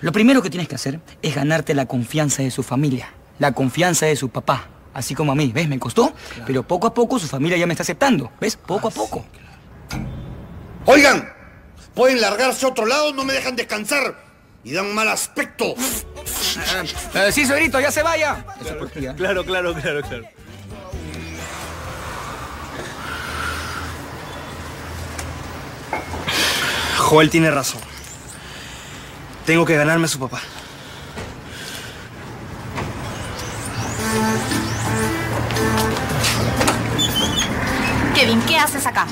Lo primero que tienes que hacer es ganarte la confianza de su familia, la confianza de su papá. Así como a mí, ¿ves? Me costó, pero poco a poco su familia ya me está aceptando. ¿Ves? Poco a poco. Oigan, pueden largarse a otro lado, no me dejan descansar y dan mal aspecto. Eh, sí, suegrito, ya se vaya. Eso por ti, ¿ah? Claro, claro, claro, claro. Joel tiene razón. Tengo que ganarme a su papá. Kevin, ¿qué haces acá?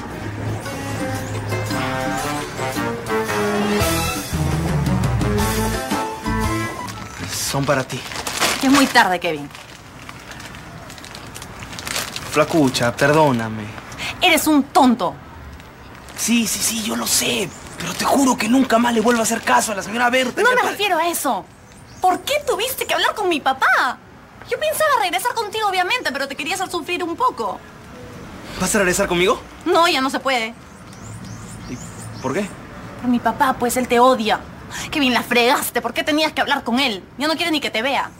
Son para ti. Es muy tarde, Kevin. Flacucha, perdóname. Eres un tonto. Sí, sí, sí, yo lo sé. Pero te juro que nunca más le vuelvo a hacer caso a la señora Berta. No me refiero a eso. ¿Por qué tuviste que hablar con mi papá? Yo pensaba regresar contigo, obviamente, pero te quería hacer sufrir un poco. ¿Vas a regresar conmigo? No, ya no se puede. ¿Por qué? Por mi papá, pues él te odia. Qué bien la fregaste. ¿Por qué tenías que hablar con él? Ya no quiere ni que te vea.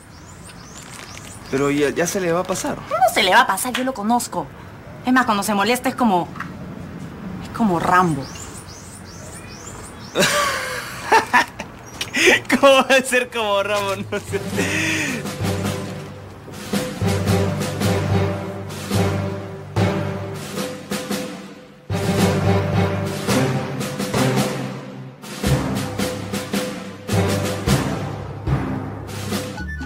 Pero ya, ya se le va a pasar. No se le va a pasar, yo lo conozco. Es más, cuando se molesta es como... Es como Rambo. ¿Cómo va a ser como Ramón? No sé.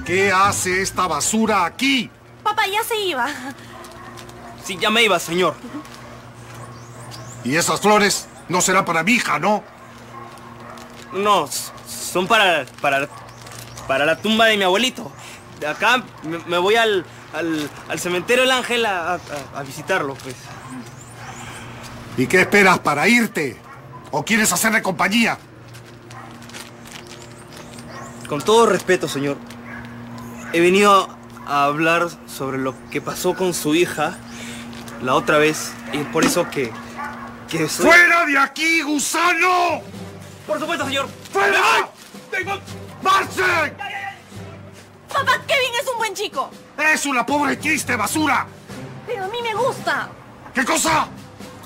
¿Qué hace esta basura aquí? Papá, ya se iba. Sí, ya me iba, señor. Y esas flores no serán para mi hija, ¿no? No, son para, para, para la tumba de mi abuelito. De acá me, me voy al, al, al cementerio del Ángel a, a- a visitarlo, pues. ¿Y qué esperas para irte? ¿O quieres hacerle compañía? Con todo respeto, señor, he venido a hablar sobre lo que pasó con su hija la otra vez y es por eso que... que soy- ¡Fuera de aquí, gusano! Por supuesto, señor. ¡Fuera! ¡Marchen! Papá, Kevin es un buen chico. ¡Es una pobre triste basura! Pero a mí me gusta. ¿Qué cosa?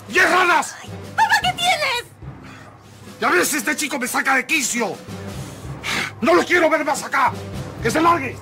¡Diez ranas! Papá, ¿qué tienes? ¡Ya ves, este chico me saca de quicio! ¡No lo quiero ver más acá! ¡Que se largue!